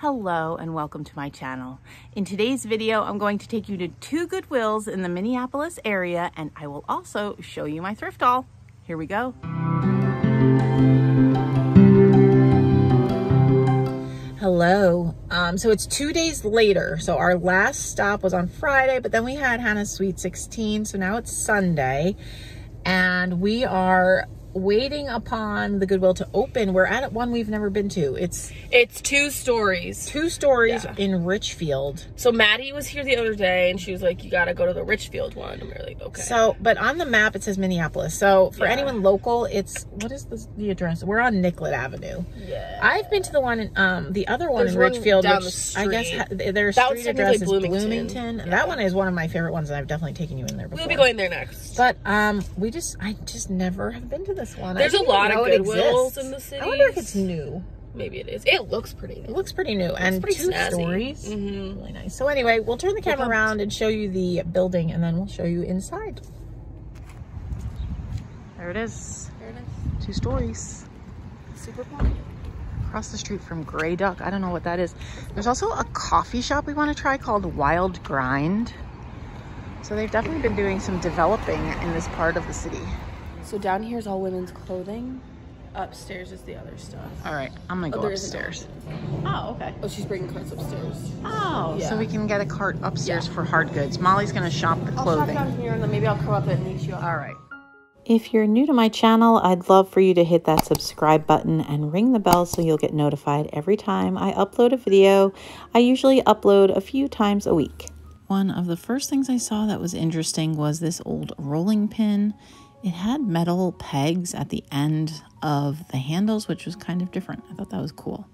Hello and welcome to my channel. In today's video, I'm going to take you to two Goodwills in the Minneapolis area and I will also show you my thrift haul. Here we go. Hello. Um, so it's two days later. So our last stop was on Friday, but then we had Hannah's Sweet 16. So now it's Sunday and we are waiting upon the Goodwill to open. We're at one we've never been to. It's It's two stories. two stories Yeah. in Richfield. So Maddie was here the other day and she was like, You gotta go to the Richfield one. And we were like, Okay. So, but on the map it says Minneapolis. So for Yeah. anyone local, it's what is this, the address? We're on Nicollet Avenue. yeah. I've been to the one, in, um, the other one There's in one Richfield, down which the I guess ha- their That street address is Bloomington. Bloomington. Yeah. That one is one of my favorite ones, and I've definitely taken you in there before. we'll be going there next. But um, we just, I just never have been to this one. There's a lot of Goodwills in the city. I wonder if it's new. Maybe it is. It looks pretty New. It looks pretty new and pretty two snazzy. stories. Mhm. Really nice. So anyway, we'll turn the camera around and show you the building, and then we'll show you inside. There it is. There it is. Two stories. Super fun. across the street from Grey Duck. I don't know what that is. There's also a coffee shop we want to try called Wild Grind. So they've definitely been doing some developing in this part of the city. So down here is all women's clothing. Upstairs is the other stuff. All right, I'm gonna Oh, go there is an upstairs. Oh, okay. Oh, she's bringing carts upstairs. Oh, so we can get a cart upstairs Yeah. for hard goods. Molly's gonna shop the clothing. I'll shop clothing. down here and then maybe I'll come up and meet you. All right. If you're new to my channel, I'd love for you to hit that subscribe button and ring the bell so you'll get notified every time I upload a video. I usually upload a few times a week. One of the first things I saw that was interesting was this old rolling pin. It had metal pegs at the end of the handles, which was kind of different. I thought that was cool.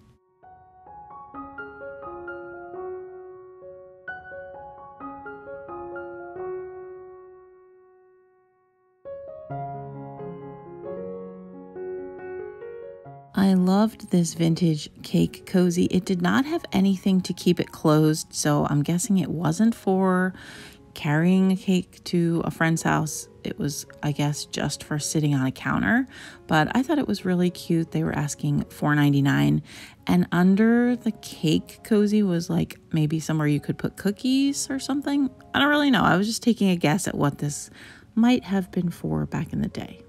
I loved this vintage cake cozy. It did not have anything to keep it closed, so I'm guessing it wasn't for carrying a cake to a friend's house. It was, I guess, just for sitting on a counter. But I thought it was really cute. They were asking $4.99. And under the cake cozy was like maybe somewhere you could put cookies or something. I don't really know. I was just taking a guess at what this might have been for back in the day.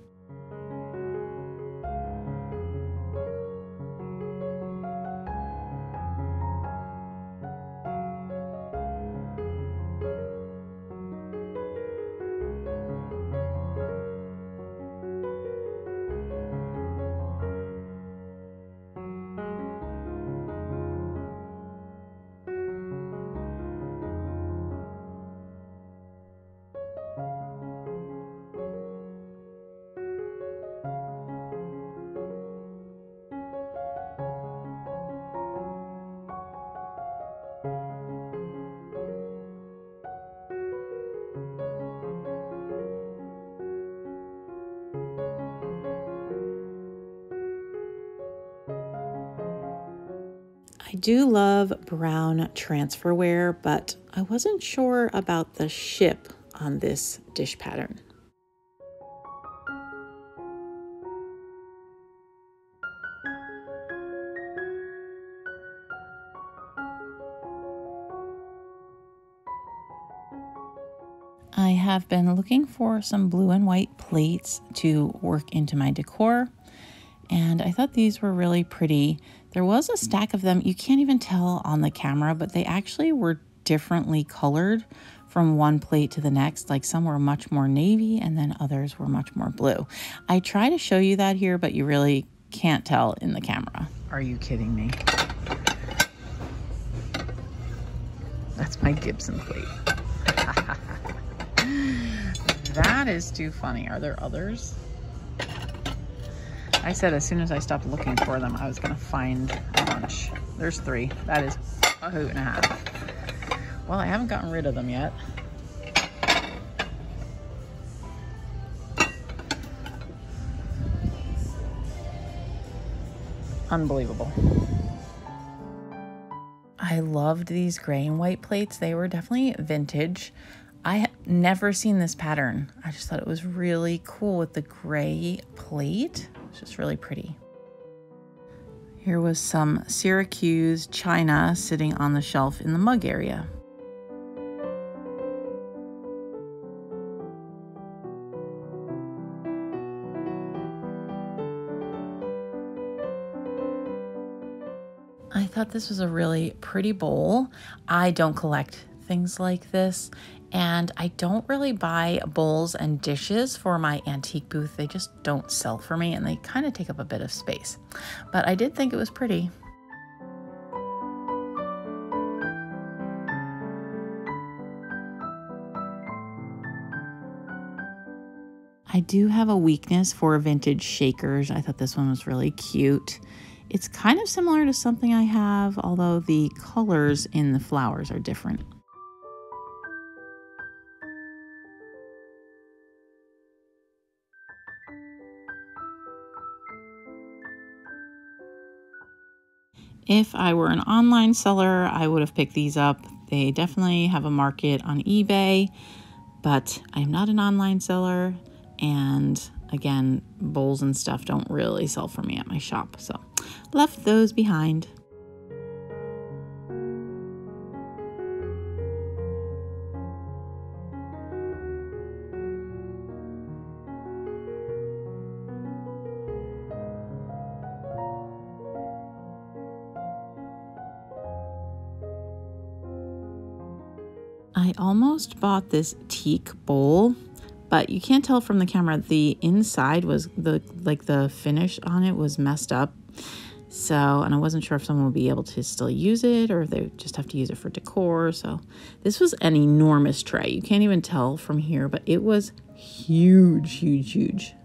Do love brown transferware, but I wasn't sure about the ship on this dish pattern. I have been looking for some blue and white plates to work into my decor and I thought these were really pretty. There was a stack of them. You can't even tell on the camera, but they actually were differently colored from one plate to the next. Like some were much more navy and then others were much more blue. I try to show you that here, but you really can't tell in the camera. Are you kidding me? That's my Gibson plate. that is too funny. Are there others? I said as soon as I stopped looking for them, I was gonna find a bunch. There's three. That is a hoot and a half. Well, I haven't gotten rid of them yet. Unbelievable. I loved these gray and white plates. They were definitely vintage. I had never seen this pattern. I just thought it was really cool with the gray plate. It's just really pretty. Here was some Syracuse china sitting on the shelf in the mug area. I thought this was a really pretty bowl. I don't collect things like this, and I don't really buy bowls and dishes for my antique booth. They just don't sell for me, and they kind of take up a bit of space. But I did think it was pretty. I do have a weakness for vintage shakers. I thought this one was really cute. It's kind of similar to something I have, although the colors in the flowers are different. If I were an online seller, I would have picked these up. They definitely have a market on eBay, but I'm not an online seller. And again, bowls and stuff don't really sell for me at my shop. So left those behind. I almost bought this teak bowl, but you can't tell from the camera. The inside was the like the finish on it was messed up. So, and I wasn't sure if someone would be able to still use it or if they just have to use it for decor. So, this was an enormous tray. You can't even tell from here, but it was huge, huge, huge.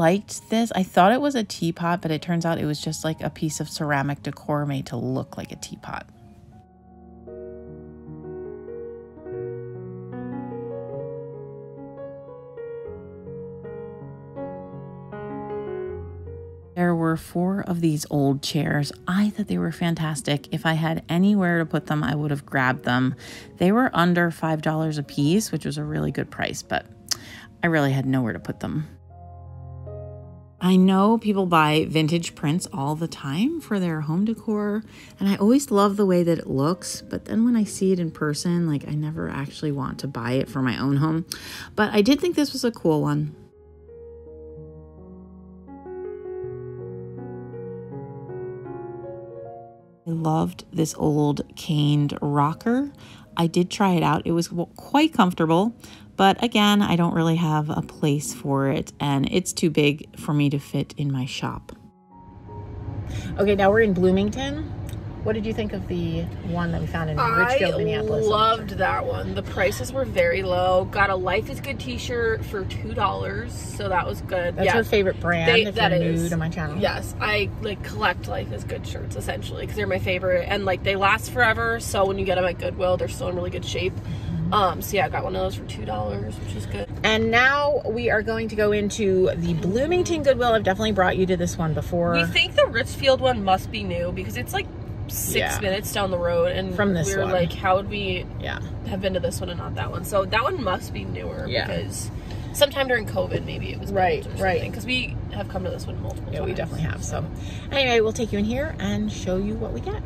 Liked this. I thought it was a teapot, but it turns out it was just like a piece of ceramic decor made to look like a teapot. There were four of these old chairs. I thought they were fantastic. If I had anywhere to put them, I would have grabbed them. They were under $5 a piece, which was a really good price, but I really had nowhere to put them. I know people buy vintage prints all the time for their home decor, and I always love the way that it looks, but then when I see it in person, like I never actually want to buy it for my own home. But I did think this was a cool one. I loved this old caned rocker. I did try it out. It was quite comfortable, but again, I don't really have a place for it and it's too big for me to fit in my shop. Okay, now we're in Bloomington. What did you think of the one that we found in Richfield, I Minneapolis? I loved that one. The prices were very low. Got a Life is Good t-shirt for two dollars, so that was good. That's yeah. her favorite brand. They- if that you're new to my channel. Yes, I like collect Life is Good shirts essentially because they're my favorite and like they last forever. So when you get them at Goodwill, they're still in really good shape. Um, so yeah, I got one of those for two dollars, which is good. And now we are going to go into the Bloomington Goodwill. I've definitely brought you to this one before. We think the Richfield one must be new because it's like six Yeah. minutes down the road, and From this we were one. like, how would we yeah. have been to this one and not that one? So that one must be newer Yeah. because sometime during COVID, maybe it was Right, right. Because we have come to this one multiple Yeah, times. we definitely have. So, anyway, we'll take you in here and show you what we get.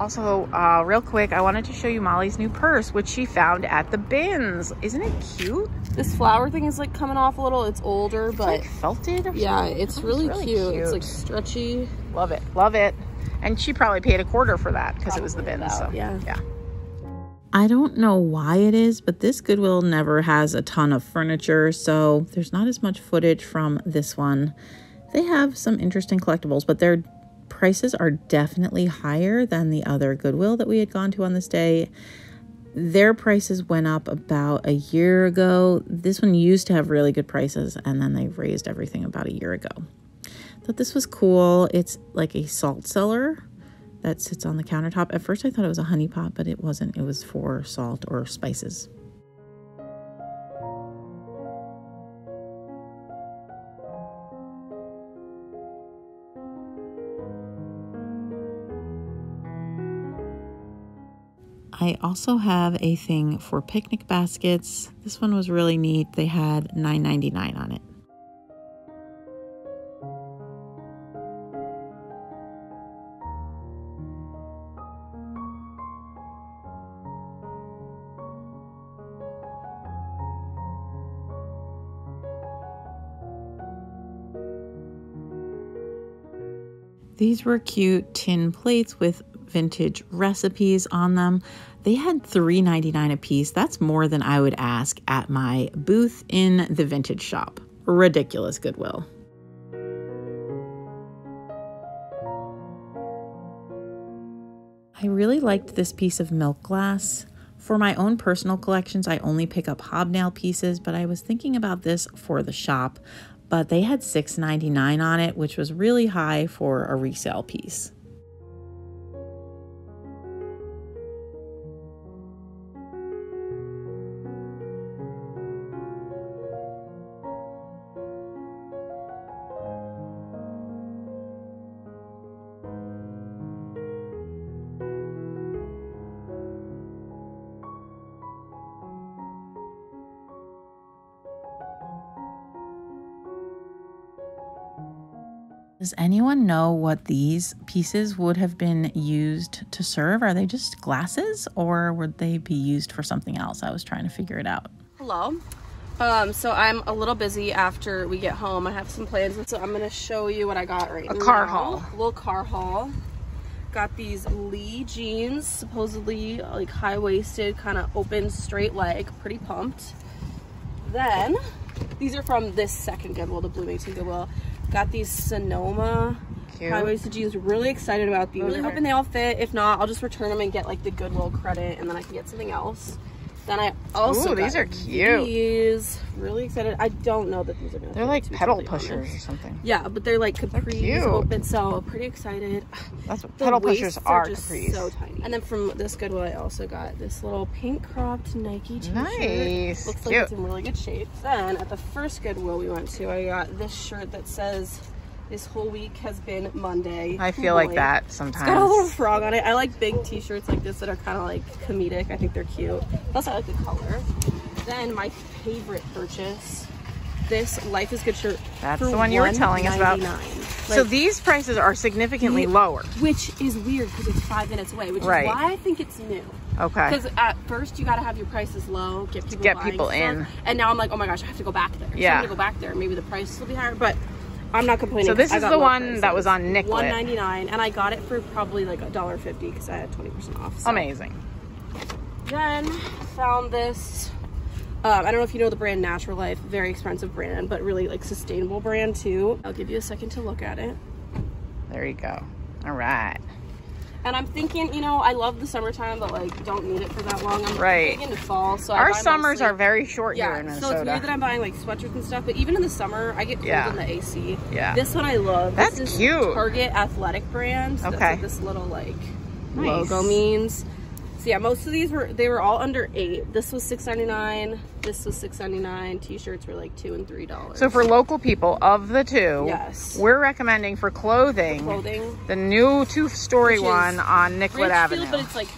Also, uh, real quick, I wanted to show you Molly's new purse, which she found at the bins. Isn't it cute? This flower thing is like coming off a little. It's older, It's but like felted. Or yeah, something. it's really, really cute. It's like stretchy. Love it. Love it. And she probably paid a quarter for that because it was the Probably bins. So, yeah. yeah. I don't know why it is, but this Goodwill never has a ton of furniture, so there's not as much footage from this one. They have some interesting collectibles, but their prices are definitely higher than the other Goodwill that we had gone to on this day. Their prices went up about a year ago. This one used to have really good prices, and then they raised everything about a year ago. Thought this was cool. It's like a salt cellar that sits on the countertop. At first I thought it was a honey pot, but it wasn't. It was for salt or spices. I also have a thing for picnic baskets. This one was really neat. They had $9.99 on it. These were cute tin plates with vintage recipes on them. They had $3.99 a piece. That's more than I would ask at my booth in the vintage shop. Ridiculous goodwill. I really liked this piece of milk glass. For my own personal collections, I only pick up hobnail pieces, but I was thinking about this for the shop. But they had $6.99 on it, which was really high for a resale piece. Does anyone know what these pieces would have been used to serve? Are they just glasses or would they be used for something else? I was trying to figure it out. Hello. Um, so I'm a little busy after we get home. I have some plans, so I'm gonna show you what I got right now. a now. car haul. A little car haul. Got these Lee jeans, supposedly like high-waisted, kind of open, straight leg, pretty pumped. Then, these are from this second Goodwill, the Bloomington Goodwill. Got these Sonoma Cute. high-waisted jeans. Really excited about these. Really hoping they all fit. If not, I'll just return them and get like the Goodwill credit, and then I can get something else. Then I also Ooh, these are cute. These really excited. I don't know that these are gonna. They're like pedal pushers or something. Yeah, but they're like capris cute. open, so pretty excited. That's what The pedal pushers are just capris. so tiny. And then from this Goodwill, I also got this little pink cropped Nike t-shirt. Nice, Looks cute. like it's in really good shape. Then at the first Goodwill we went to, I got this shirt that says, "This whole week has been Monday." I feel like that It's got a little frog on it. I like big t-shirts like this that are kind of like comedic. I think they're cute. Plus, I like the color. Then my favorite purchase, this Life is Good shirt. That's the one you were telling us about. $1.99. So these prices are significantly lower. which is weird because it's five minutes away, which Right. is why I think it's new. Okay. Because at first you got to have your prices low, get people get people stuff. in. and now I'm like, oh my gosh, I have to go back there. So Yeah. I'm gonna go back there. Maybe the prices will be higher, but I'm not complaining. So this is the one that was on Nicollet. Ninety nine, and I got it for probably like a dollar fifty because I had twenty percent off. So. Amazing. Then found this. Um, I don't know if you know the brand Natural Life, very expensive brand, but really like sustainable brand too. I'll give you a second to look at it. There you go. All right. And I'm thinking, you know, I love the summertime, but like don't need it for that long. I'm Right. into fall, so Our summers mostly- are very short here yeah. in So it's Minnesota. weird that I'm buying like sweatshirts and stuff, but even in the summer, I get cold Yeah. in the AC. Yeah. This one I love. That's this is cute. Target Athletic brand. That's Okay. what this little like Nice. logo means. So yeah, most of these were they were all under eight. This was six ninety nine. This was six ninety nine. T-shirts were like two and three dollars. so for local people, of the two, Yes. we're recommending for clothing, clothing. the new two-story one on Nicollet Avenue. Richfield, but it's like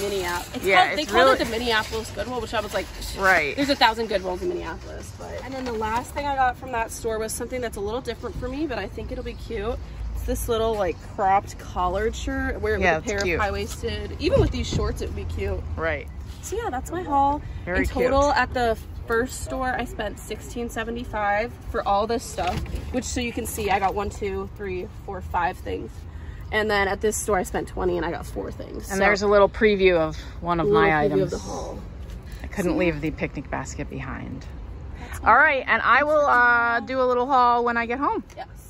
Minneapolis. It's Yeah, called, they it's call really- it the Minneapolis Goodwill, which I was like, Right. There's a thousand Goodwills in Minneapolis, but. And then the last thing I got from that store was something that's a little different for me, but I think it'll be cute. It's this little like cropped collared shirt, wear it Yeah, with a pair cute. of high waisted. Even with these shorts, it would be cute. right. So yeah, that's my haul. Very In total, at the first store, I spent sixteen seventy five for all this stuff. Which, so you can see, I got one, two, three, four, five things. And then at this store, I spent twenty, and I got four things. And So, there's a little preview of one of my items. of the haul. I couldn't leave the picnic basket behind. All right, and I will uh, do a little haul when I get home. Yes.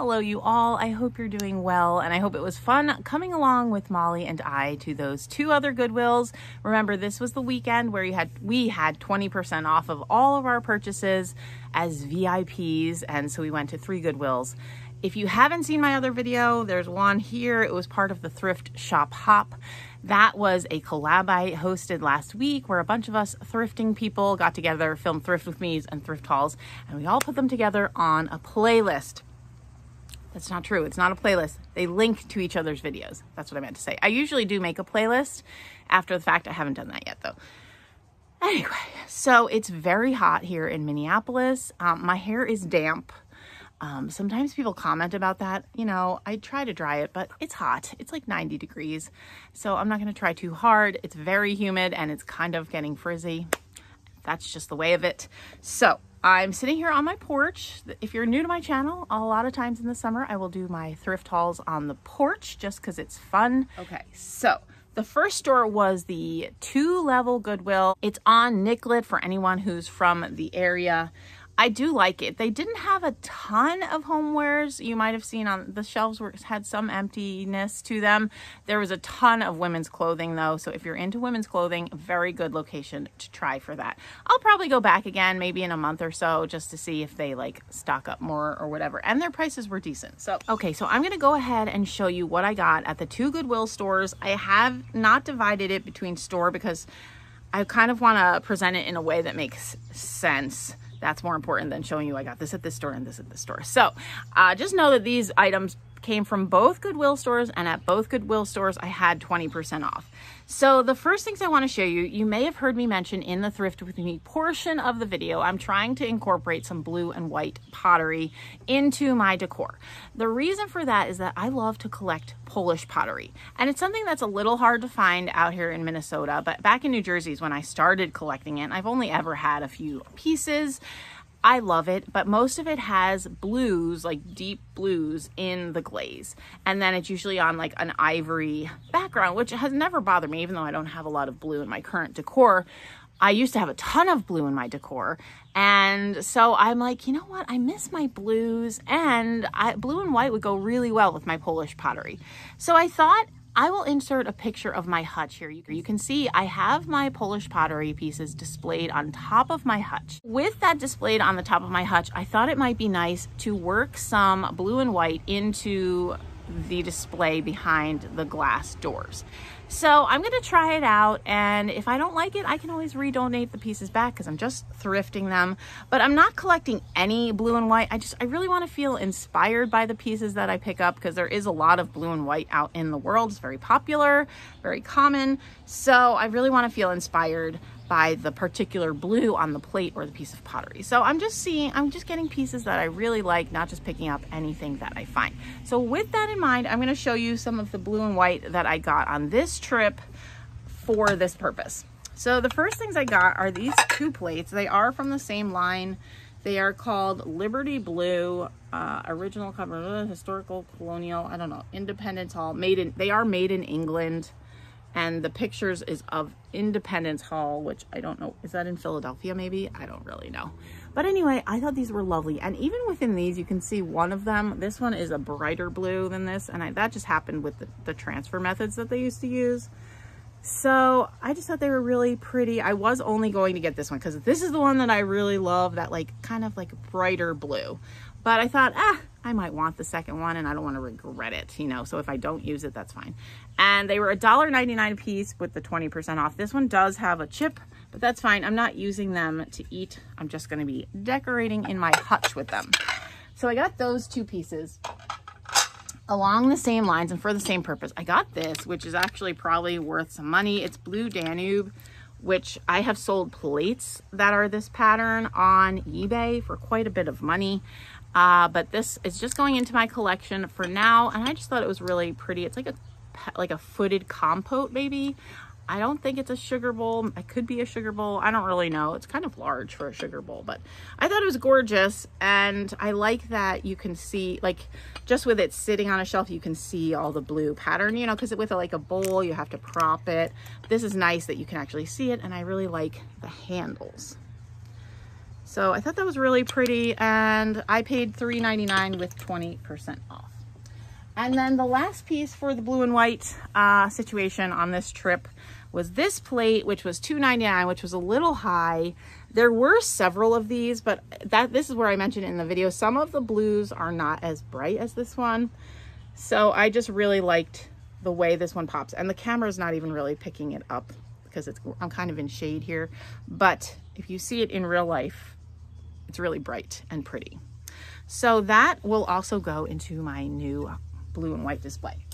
Hello, you all. I hope you're doing well, and I hope it was fun coming along with Molly and I to those two other Goodwills. Remember, this was the weekend where you had we had 20% off of all of our purchases as VIPs, and so we went to three Goodwills. If you haven't seen my other video, there's one here. It was part of the Thrift Shop Hop. That was a collab I hosted last week where a bunch of us thrifting people got together, filmed thrift with me's and thrift hauls, and we all put them together on a playlist. That's not true. It's not a playlist. They link to each other's videos. That's what I meant to say. I usually do make a playlist after the fact. I haven't done that yet though. Anyway, so it's very hot here in Minneapolis. Um, my hair is damp. Um, sometimes people comment about that. You know, I try to dry it, but it's hot. It's like 90 degrees. So I'm not going to try too hard. It's very humid and it's kind of getting frizzy. That's just the way of it. So I'm sitting here on my porch. If you're new to my channel, a lot of times in the summer, I will do my thrift hauls on the porch just because it's fun. Okay, so the first store was the two level Goodwill. It's on Nicollet for anyone who's from the area. I do like it. They didn't have a ton of homewares. You might have seen on the shelves were had some emptiness to them. There was a ton of women's clothing though. So if you're into women's clothing, very good location to try for that. I'll probably go back again maybe in a month or so just to see if they like stock up more or whatever. And their prices were decent. So, okay, so I'm going to go ahead and show you what I got at the two Goodwill stores. I have not divided it between store because I kind of want to present it in a way that makes sense that's more important than showing you I got this at this store and this at this store. So uh, just know that these items came from both Goodwill stores and at both Goodwill stores I had 20% off. So the first things I want to show you, you may have heard me mention in the thrift with me portion of the video, I'm trying to incorporate some blue and white pottery into my decor. The reason for that is that I love to collect Polish pottery and it's something that's a little hard to find out here in Minnesota, but back in New Jersey is when I started collecting it. I've only ever had a few pieces I love it, but most of it has blues, like deep blues in the glaze. And then it's usually on like an ivory background, which has never bothered me, even though I don't have a lot of blue in my current decor. I used to have a ton of blue in my decor. And so I'm like, you know what? I miss my blues and I, blue and white would go really well with my Polish pottery. So I thought I will insert a picture of my hutch here. You can see I have my Polish pottery pieces displayed on top of my hutch. With that displayed on the top of my hutch, I thought it might be nice to work some blue and white into the display behind the glass doors. So I'm gonna try it out and if I don't like it, I can always redonate the pieces back because I'm just thrifting them. But I'm not collecting any blue and white. I just, I really wanna feel inspired by the pieces that I pick up because there is a lot of blue and white out in the world. It's very popular, very common. So I really wanna feel inspired by the particular blue on the plate or the piece of pottery. So I'm just seeing, I'm just getting pieces that I really like, not just picking up anything that I find. So with that in mind, I'm gonna show you some of the blue and white that I got on this trip for this purpose. So the first things I got are these two plates. They are from the same line. They are called Liberty Blue, uh, original cover, historical, colonial, I don't know, Independence Hall, made in, they are made in England and the pictures is of Independence Hall, which I don't know, is that in Philadelphia maybe? I don't really know. But anyway, I thought these were lovely. And even within these, you can see one of them, this one is a brighter blue than this. And I, that just happened with the, the transfer methods that they used to use. So I just thought they were really pretty. I was only going to get this one because this is the one that I really love, that like kind of like brighter blue. But I thought, ah, I might want the second one and I don't want to regret it, you know, so if I don't use it, that's fine. And they were $1.99 a piece with the 20% off. This one does have a chip, but that's fine. I'm not using them to eat. I'm just going to be decorating in my hutch with them. So I got those two pieces along the same lines and for the same purpose. I got this, which is actually probably worth some money. It's Blue Danube which I have sold plates that are this pattern on eBay for quite a bit of money. Uh, but this is just going into my collection for now. And I just thought it was really pretty. It's like a like a footed compote maybe. I don't think it's a sugar bowl. It could be a sugar bowl. I don't really know. It's kind of large for a sugar bowl, but I thought it was gorgeous. And I like that you can see, like, just with it sitting on a shelf, you can see all the blue pattern, you know, because with a, like a bowl, you have to prop it. This is nice that you can actually see it. And I really like the handles. So I thought that was really pretty and I paid $3.99 with 20% off. And then the last piece for the blue and white uh, situation on this trip was this plate, which was $2.99, which was a little high. There were several of these, but that this is where I mentioned in the video. Some of the blues are not as bright as this one. So I just really liked the way this one pops. And the camera is not even really picking it up because it's I'm kind of in shade here. But if you see it in real life, it's really bright and pretty. So that will also go into my new blue and white display.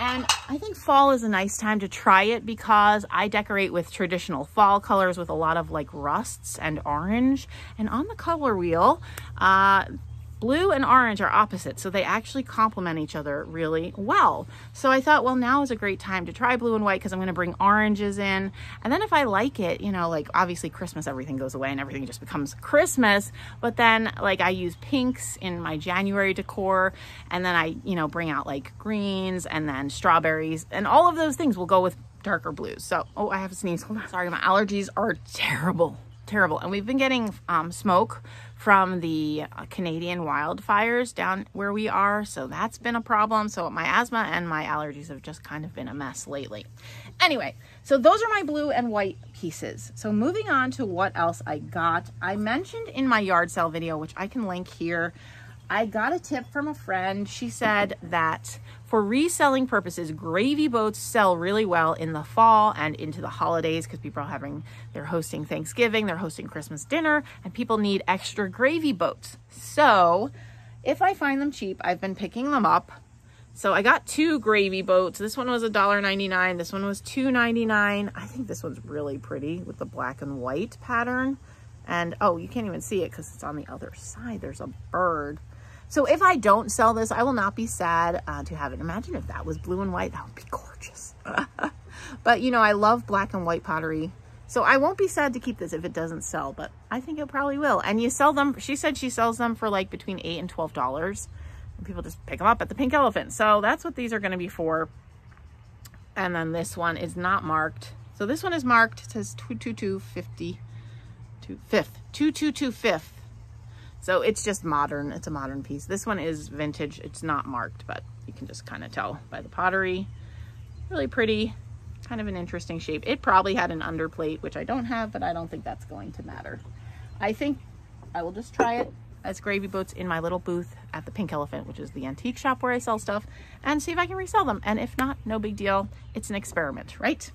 And I think fall is a nice time to try it because I decorate with traditional fall colors with a lot of like rusts and orange. And on the color wheel, uh, blue and orange are opposite, so they actually complement each other really well. So I thought, well, now is a great time to try blue and white because I'm going to bring oranges in. And then if I like it, you know, like obviously Christmas, everything goes away and everything just becomes Christmas. But then like I use pinks in my January decor and then I, you know, bring out like greens and then strawberries and all of those things will go with darker blues. So, oh, I have a sneeze. Hold on. Sorry, my allergies are terrible terrible. And we've been getting um, smoke from the Canadian wildfires down where we are. So that's been a problem. So my asthma and my allergies have just kind of been a mess lately. Anyway, so those are my blue and white pieces. So moving on to what else I got. I mentioned in my yard sale video, which I can link here, I got a tip from a friend. She said that for reselling purposes, gravy boats sell really well in the fall and into the holidays because people are having, they're hosting Thanksgiving, they're hosting Christmas dinner, and people need extra gravy boats. So if I find them cheap, I've been picking them up. So I got two gravy boats. This one was $1.99. This one was $2.99. I think this one's really pretty with the black and white pattern. And oh, you can't even see it because it's on the other side. There's a bird. So if I don't sell this, I will not be sad uh, to have it. Imagine if that was blue and white, that would be gorgeous. but you know, I love black and white pottery. So I won't be sad to keep this if it doesn't sell, but I think it probably will. And you sell them, she said she sells them for like between eight and $12. And people just pick them up at the Pink Elephant. So that's what these are gonna be for. And then this one is not marked. So this one is marked, it says 22250, two, fifth, 2225 so it's just modern. It's a modern piece. This one is vintage. It's not marked, but you can just kind of tell by the pottery. Really pretty, kind of an interesting shape. It probably had an underplate, which I don't have, but I don't think that's going to matter. I think I will just try it as gravy boats in my little booth at the Pink Elephant, which is the antique shop where I sell stuff, and see if I can resell them. And if not, no big deal. It's an experiment, right?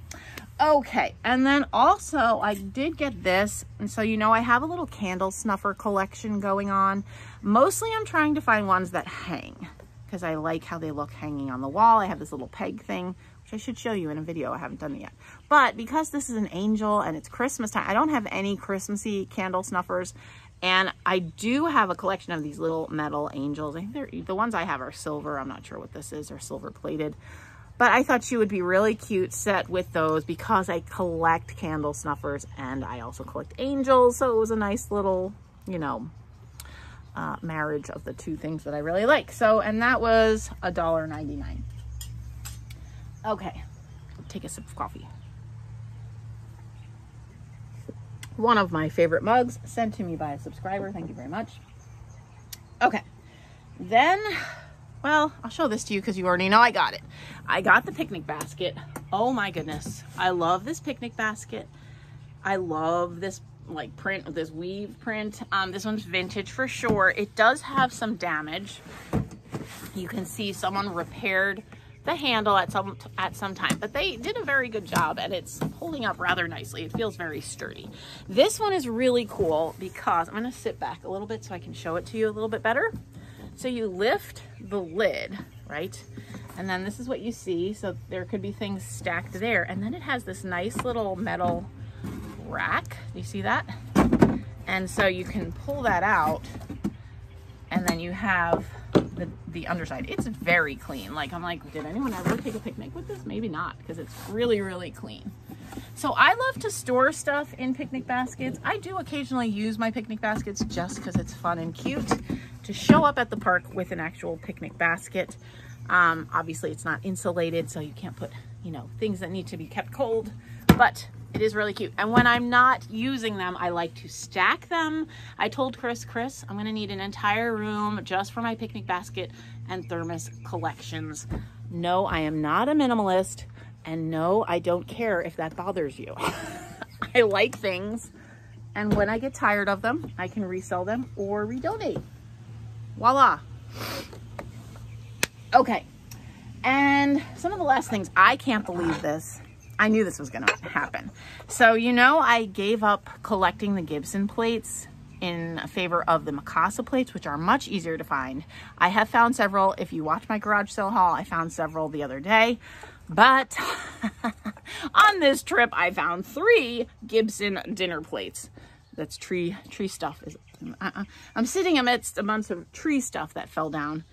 Okay, and then also I did get this, and so you know I have a little candle snuffer collection going on. Mostly I'm trying to find ones that hang, because I like how they look hanging on the wall. I have this little peg thing, which I should show you in a video. I haven't done it yet. But because this is an angel and it's Christmas time, I don't have any Christmassy candle snuffers. And I do have a collection of these little metal angels. I think they're, the ones I have are silver. I'm not sure what this is. They're silver plated. But I thought she would be really cute set with those because I collect candle snuffers and I also collect angels. So it was a nice little, you know, uh, marriage of the two things that I really like. So, and that was a dollar ninety-nine. Okay, take a sip of coffee. one of my favorite mugs sent to me by a subscriber. Thank you very much. Okay, then, well, I'll show this to you because you already know I got it. I got the picnic basket. Oh my goodness. I love this picnic basket. I love this like print, this weave print. Um, this one's vintage for sure. It does have some damage. You can see someone repaired the handle at some at some time but they did a very good job and it's holding up rather nicely it feels very sturdy this one is really cool because i'm going to sit back a little bit so i can show it to you a little bit better so you lift the lid right and then this is what you see so there could be things stacked there and then it has this nice little metal rack you see that and so you can pull that out and then you have the, the underside. It's very clean. Like, I'm like, did anyone ever take a picnic with this? Maybe not, because it's really, really clean. So I love to store stuff in picnic baskets. I do occasionally use my picnic baskets just because it's fun and cute to show up at the park with an actual picnic basket. Um, obviously, it's not insulated, so you can't put, you know, things that need to be kept cold. But it is really cute. And when I'm not using them, I like to stack them. I told Chris, Chris, I'm gonna need an entire room just for my picnic basket and thermos collections. No, I am not a minimalist, And no, I don't care if that bothers you. I like things. And when I get tired of them, I can resell them or redonate. Voila. Okay. And some of the last things, I can't believe this. I knew this was going to happen. So, you know, I gave up collecting the Gibson plates in favor of the Mikasa plates, which are much easier to find. I have found several. If you watch my garage sale haul, I found several the other day. But on this trip, I found three Gibson dinner plates. That's tree tree stuff. Is uh -uh. I'm sitting amidst a bunch of tree stuff that fell down.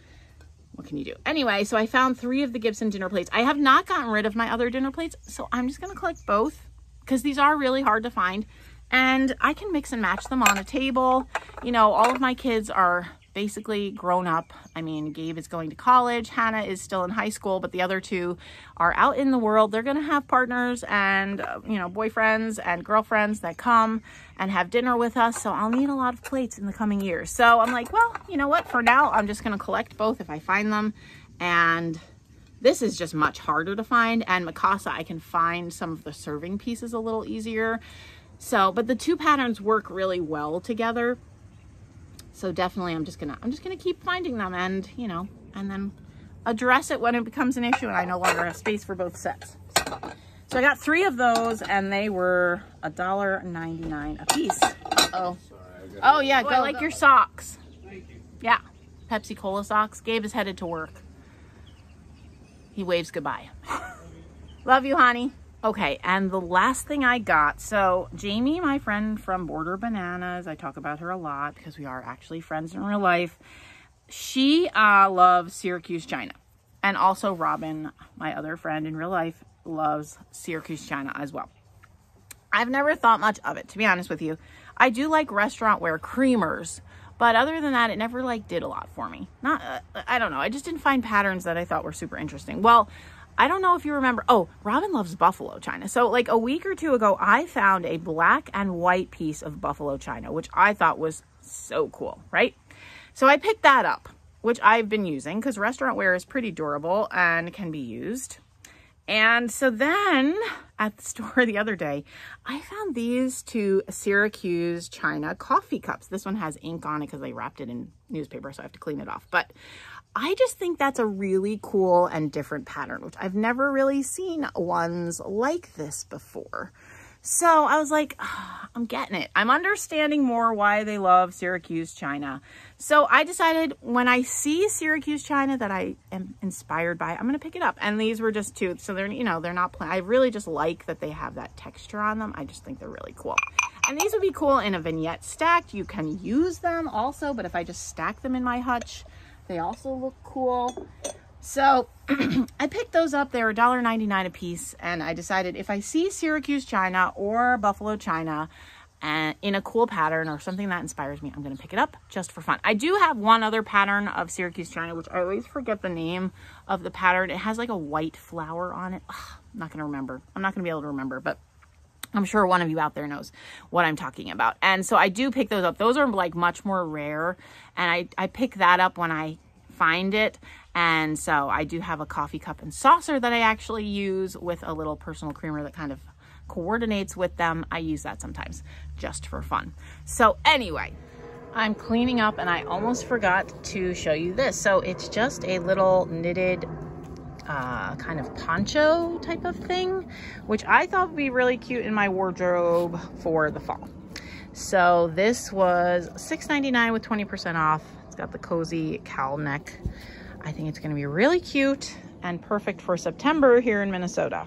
What can you do? Anyway, so I found three of the Gibson dinner plates. I have not gotten rid of my other dinner plates, so I'm just going to collect both because these are really hard to find. And I can mix and match them on a table. You know, all of my kids are basically grown up. I mean, Gabe is going to college, Hannah is still in high school, but the other two are out in the world. They're going to have partners and, uh, you know, boyfriends and girlfriends that come and have dinner with us. So I'll need a lot of plates in the coming years. So I'm like, well, you know what? For now, I'm just going to collect both if I find them. And this is just much harder to find. And Mikasa, I can find some of the serving pieces a little easier. So, but the two patterns work really well together so definitely I'm just gonna, I'm just gonna keep finding them and, you know, and then address it when it becomes an issue and I no longer have space for both sets. So, I got three of those and they were a dollar ninety-nine a piece. Uh oh. Oh yeah, go. I like your socks. Yeah, Pepsi Cola socks. Gabe is headed to work. He waves goodbye. Love you, honey. Okay, and the last thing I got, so Jamie, my friend from Border Bananas, I talk about her a lot because we are actually friends in real life. She uh, loves Syracuse China. And also Robin, my other friend in real life, loves Syracuse China as well. I've never thought much of it, to be honest with you. I do like restaurant wear creamers, but other than that, it never like did a lot for me. Not, uh, I don't know. I just didn't find patterns that I thought were super interesting. Well, I don't know if you remember. Oh, Robin loves buffalo china. So like a week or two ago, I found a black and white piece of buffalo china, which I thought was so cool, right? So I picked that up, which I've been using because restaurant wear is pretty durable and can be used. And so then at the store the other day, I found these two Syracuse China coffee cups. This one has ink on it because they wrapped it in newspaper, so I have to clean it off. But I just think that's a really cool and different pattern, which I've never really seen ones like this before. So I was like, oh, I'm getting it. I'm understanding more why they love Syracuse China. So I decided when I see Syracuse China that I am inspired by, I'm going to pick it up. And these were just two. So they're, you know, they're not. I really just like that they have that texture on them. I just think they're really cool. And these would be cool in a vignette stacked. You can use them also, but if I just stack them in my hutch, they also look cool. So I picked those up. They were $1.99 a piece. And I decided if I see Syracuse China or Buffalo China and in a cool pattern or something that inspires me, I'm going to pick it up just for fun. I do have one other pattern of Syracuse China, which I always forget the name of the pattern. It has like a white flower on it. Ugh, I'm not going to remember. I'm not going to be able to remember, but I'm sure one of you out there knows what I'm talking about. And so I do pick those up. Those are like much more rare. And I, I pick that up when I find it. And so I do have a coffee cup and saucer that I actually use with a little personal creamer that kind of coordinates with them. I use that sometimes just for fun. So anyway, I'm cleaning up and I almost forgot to show you this. So it's just a little knitted uh, kind of poncho type of thing, which I thought would be really cute in my wardrobe for the fall. So this was $6.99 with 20% off. It's got the cozy cowl neck. I think it's gonna be really cute and perfect for September here in Minnesota.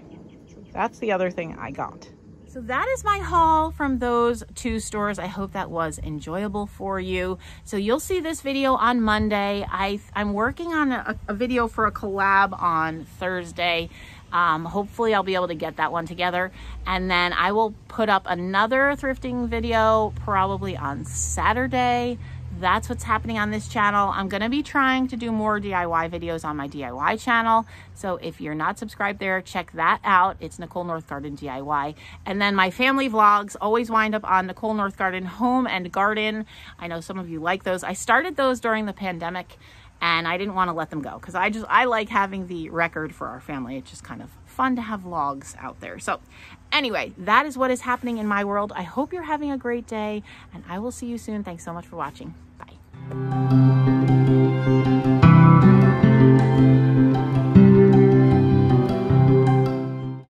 That's the other thing I got. So that is my haul from those two stores. I hope that was enjoyable for you. So you'll see this video on Monday. I, I'm working on a, a video for a collab on Thursday. Um, hopefully I'll be able to get that one together. And then I will put up another thrifting video probably on Saturday that's what's happening on this channel. I'm going to be trying to do more DIY videos on my DIY channel. So if you're not subscribed there, check that out. It's Nicole Northgarden DIY. And then my family vlogs always wind up on Nicole Northgarden Home and Garden. I know some of you like those. I started those during the pandemic and I didn't want to let them go because I just I like having the record for our family. It's just kind of fun to have vlogs out there. So anyway, that is what is happening in my world. I hope you're having a great day and I will see you soon. Thanks so much for watching. Bye.